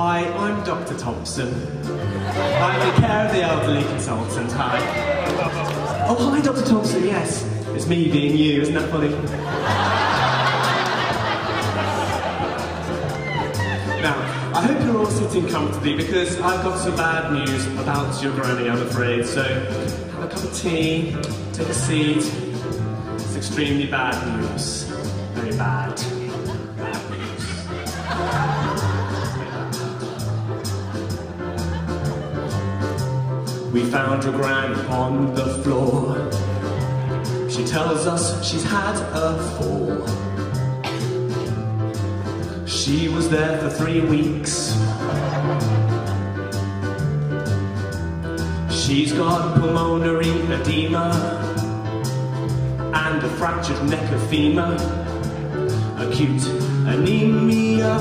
Hi, I'm Dr. Thompson. I'm the care of the elderly consultant. Hi. Oh, hi, Dr. Thompson. Yes, it's me being you. Isn't that funny? Now, I hope you're all sitting comfortably because I've got some bad news about your granny, I'm afraid. So, have a cup of tea, take a seat. It's extremely bad news. Very bad. Found her gran on the floor. She tells us she's had a fall. She was there for three weeks. She's got pulmonary edema and a fractured neck of femur, acute anemia,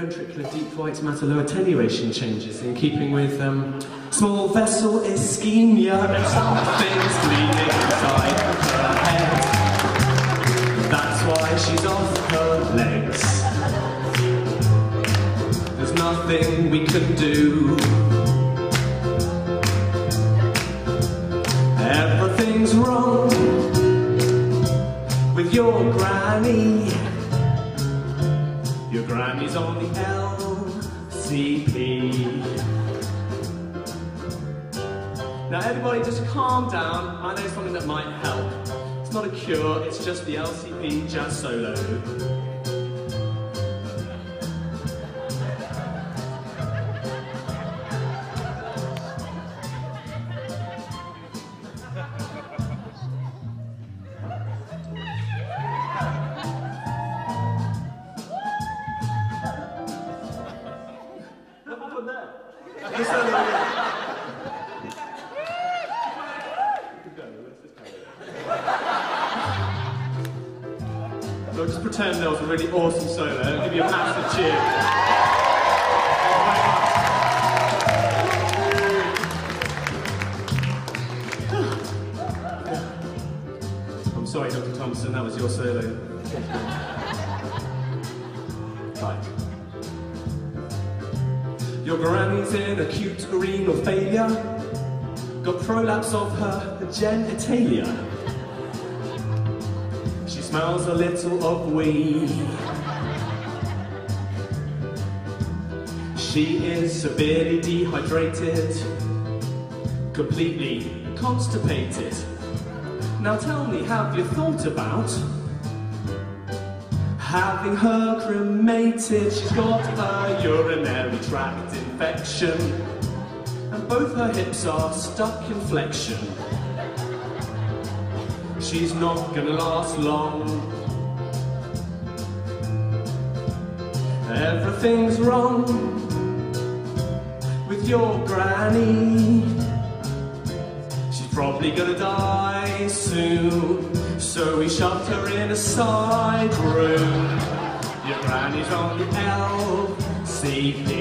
and periventricular deep white matter low attenuation changes in keeping with um, small vessel ischemia and something's bleeding inside her head. That's why she's off her legs. There's nothing we can do. Everything's wrong with your granny. Your granny's on the LCP. Now, everybody, just calm down. I know something that might help. It's not a cure, it's just the LCP jazz solo. What happened there? The solo again. Keep going, let's just carry on. So just pretend there was a really awesome solo. I'll give you a massive cheer. I'm sorry, Dr. Thompson, that was your solo. Your granny's in acute renal failure. Got prolapse of her genitalia. She smells a little of weed. She is severely dehydrated, completely constipated. Now tell me, have you thought about having her cremated? She's got a urinary tract infection, and both her hips are stuck in flexion. She's not gonna last long. Everything's wrong with your granny. She's probably gonna die soon. So we shoved her in a side room. Your granny's on the LCP.